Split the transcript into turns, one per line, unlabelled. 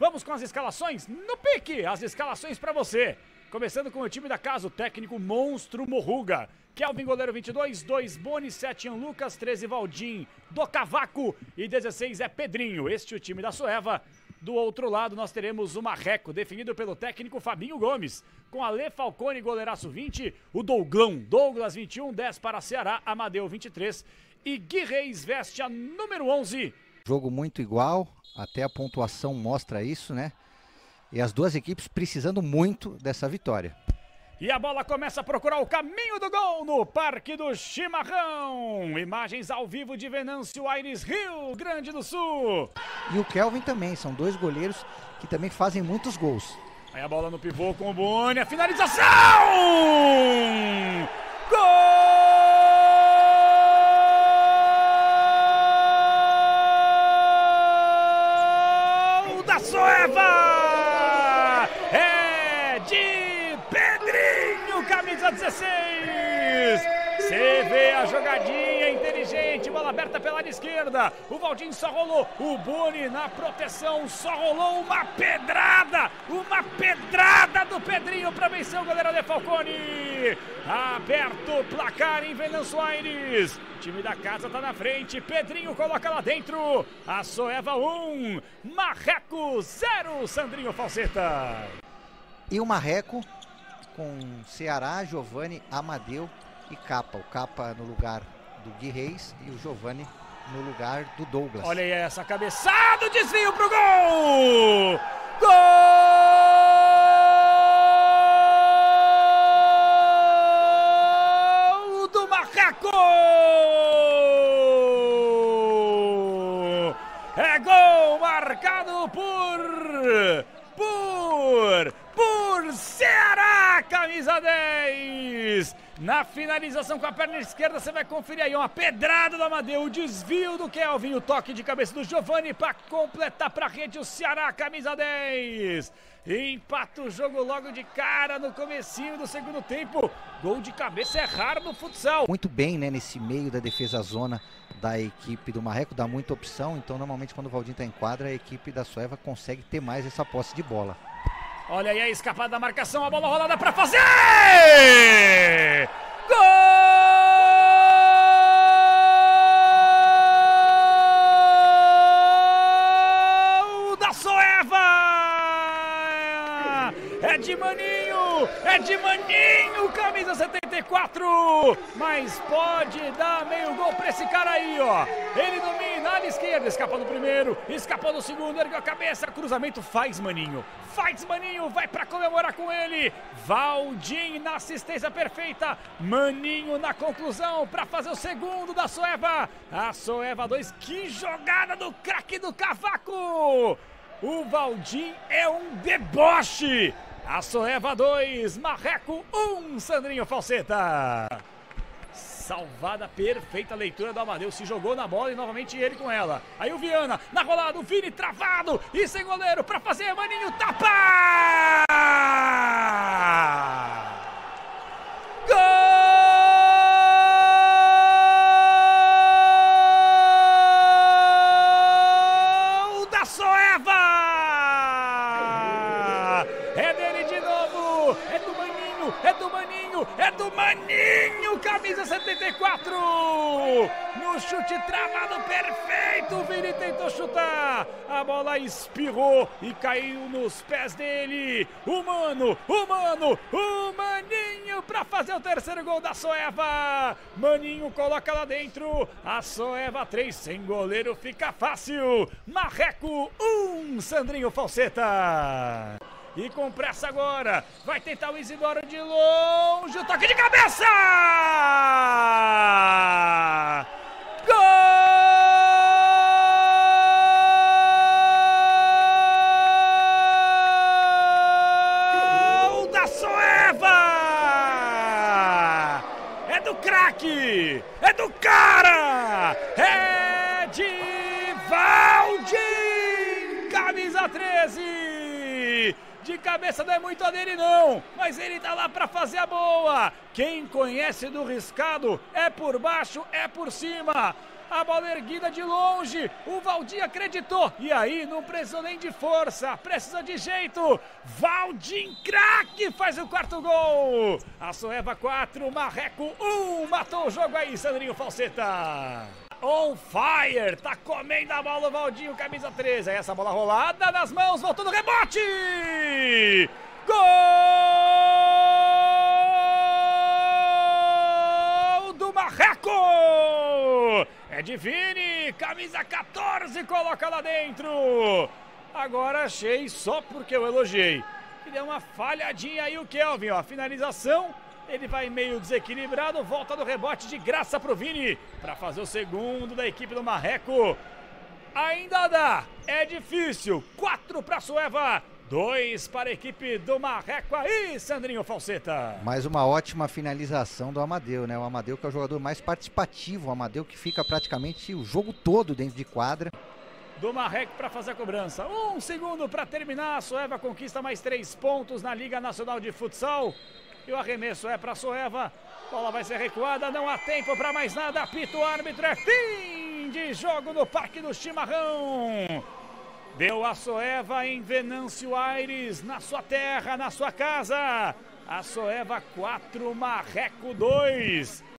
Vamos com as escalações no pique, as escalações para você. Começando com o time da casa, o técnico Monstro Morruga. Kelvin Goleiro 22, 2 Boni, 7 Ian Lucas, 13 Valdim do Cavaco e 16 é Pedrinho. Este é o time da Sueva. Do outro lado, nós teremos o Marreco, definido pelo técnico Fabinho Gomes, com Ale Falcone, goleiraço 20, o Douglão, Douglas 21, 10 para Ceará, Amadeu 23 e Gui Reis veste a número 11.
Jogo muito igual, até a pontuação mostra isso, né? E as duas equipes precisando muito dessa vitória.
E a bola começa a procurar o caminho do gol no Parque do Chimarrão. Imagens ao vivo de Venâncio Aires, Rio Grande do Sul.
E o Kelvin também, são dois goleiros que também fazem muitos gols.
Aí a bola no pivô com o Boni, a finalização! Gol Soeva! É de Pedrinho, camisa 16! Você vê a jogadinha inteligente, bola aberta pela esquerda. O Valdir só rolou, o Boni na proteção, só rolou uma pedrada, uma pedrada do Pedrinho para vencer o goleiro de Falcone. Aberto o placar em Venâncio Aires. O time da casa tá na frente, Pedrinho coloca lá dentro. A Soeva 1, Marreco 0, Sandrinho Falseta.
E o Marreco com Ceará, Giovanni, Amadeu e Capa. O Capa no lugar do Gui Reis e o Giovanni no lugar do Douglas.
Olha aí essa cabeçada, o desvio pro gol! Gol do Macaco! É gol por por por Ceará, camisa 10. Na finalização com a perna esquerda, você vai conferir aí uma pedrada do Amadeu, o desvio do Kelvin, o toque de cabeça do Giovani para completar para a rede o Ceará, camisa 10. Empata o jogo logo de cara no comecinho do segundo tempo. Gol de cabeça é raro no futsal.
Muito bem, né, nesse meio da defesa zona da equipe do Marreco, dá muita opção, então normalmente quando o Valdir está em quadra, a equipe da Sueva consegue ter mais essa posse de bola.
Olha aí a escapada da marcação, a bola rolada para fazer! É de Maninho! É de Maninho, camisa 74! Mas pode dar meio gol pra esse cara aí, ó. Ele domina na esquerda, escapa no primeiro, escapou no segundo, ergueu a cabeça, cruzamento faz Maninho. Faz Maninho, vai pra comemorar com ele. Valdim na assistência perfeita. Maninho na conclusão pra fazer o segundo da Soeva. A Soeva 2, que jogada do craque do Cavaco! O Valdim é um deboche! A Soeva 2, Marreco 1, um, Sandrinho Falseta. Salvada, perfeita leitura do Amadeu. Se jogou na bola e novamente ele com ela. Aí o Viana, na rolada, o Vini travado e sem goleiro para fazer. Maninho tapa! Gol da Soeva! É dele de É do Maninho! É do Maninho! É do Maninho! Camisa 74! No chute travado perfeito! O Vini tentou chutar! A bola espirrou e caiu nos pés dele! O Mano! O Mano! O Maninho para fazer o terceiro gol da Soeva! Maninho coloca lá dentro! A Soeva 3 sem goleiro fica fácil! Marreco 1! Um, Sandrinho Falseta! E com pressa agora, vai tentar o Isidoro de longe, o toque de cabeça! Gol da Soeva! É do craque! É do cara! É de Valdir! Camisa 13! De cabeça não é muito a dele, não. Mas ele tá lá para fazer a boa. Quem conhece do riscado é por baixo, é por cima. A bola erguida de longe. O Valdir acreditou. E aí, não precisou nem de força. Precisa de jeito. Valdir craque faz o quarto gol. A Soeva 4, Marreco 1. Matou o jogo aí, Sandrinho Falseta on fire. Tá comendo a bola o Valdinho, camisa 13. Aí essa bola rolada nas mãos, voltou no rebote. Gol do Marreco. É de camisa 14, coloca lá dentro. Agora achei só porque eu elogiei. Que deu uma falhadinha aí o Kelvin, ó. Finalização ele vai meio desequilibrado, volta do rebote de graça para o Vini, para fazer o segundo da equipe do Marreco. Ainda dá, é difícil. Quatro para a Sueva, dois para a equipe do Marreco aí, Sandrinho Falseta.
Mais uma ótima finalização do Amadeu, né? O Amadeu que é o jogador mais participativo, o Amadeu que fica praticamente o jogo todo dentro de quadra
do Marreco para fazer a cobrança. Um segundo para terminar. A Sueva conquista mais três pontos na Liga Nacional de Futsal. E o arremesso é para Soeva. Bola vai ser recuada, não há tempo para mais nada. Apito o árbitro, é fim de jogo no Parque do Chimarrão. Deu a Soeva em Venâncio Aires, na sua terra, na sua casa. A Soeva 4, Marreco 2.